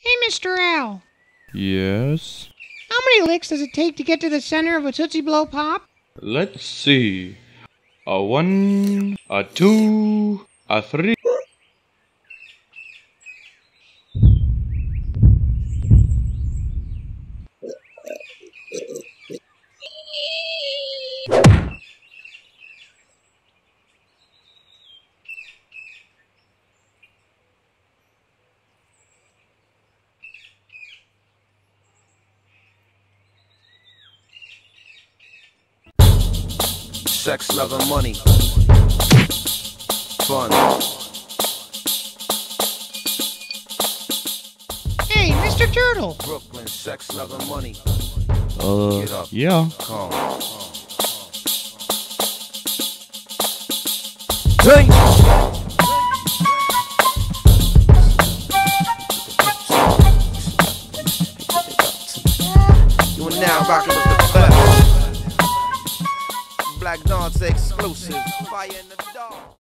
Hey, Mr. Owl. Yes? How many licks does it take to get to the center of a Tootsie Blow Pop? Let's see. A one, a two, a three. Sex, love, and money. Fun. Hey, Mr. Turtle. Brooklyn, sex, love, and money. Uh, Get up. yeah. Come. Hey! You are now rocking with the best. Black Dance exclusive. Fire in the dark.